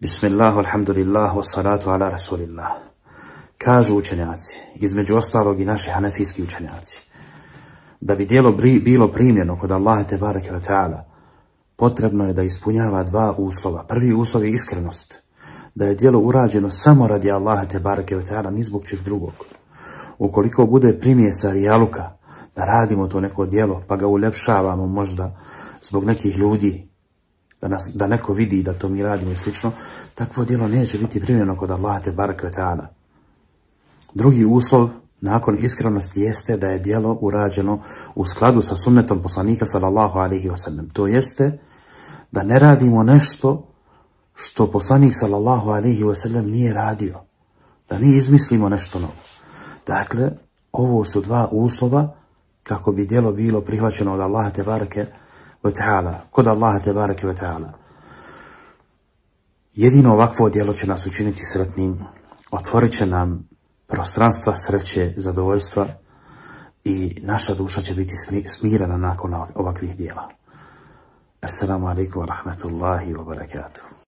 Bismillah, alhamdulillah, wassalatu ala rasulillah. Kažu učenjaci, između ostalog i naši hanefijski učenjaci, da bi dijelo bilo primljeno kod Allaha te barake wa ta'ala, potrebno je da ispunjava dva uslova. Prvi uslov je iskrenost, da je dijelo urađeno samo radi Allaha te barake wa ta'ala, ni zbog čeg drugog. Ukoliko bude primjesa i jaluka, da radimo to neko dijelo, pa ga uljepšavamo možda zbog nekih ljudi, da, nas, da neko vidi da to mi radimo i slično, takvo djelo neće biti primljeno kod Allaha te barakvetana. Drugi uslov nakon iskrenosti jeste da je djelo urađeno u skladu sa sunnetom poslanika sallallahu alaihi wasallam. To jeste da ne radimo nešto što poslanik sallallahu alaihi wasallam nije radio. Da mi izmislimo nešto novo. Dakle, ovo su dva uslova kako bi djelo bilo prihvaćeno od Allaha te barake wa ta'ala. Kod Allaha te barake wa ta'ala. Jedino ovakvo djelo će nas učiniti sretnim, otvorit će nam prostranstva sreće, zadovoljstva i naša duša će biti smirana nakon ovakvih djela. Assalamu alaikum wa rahmatullahi wa barakatuh.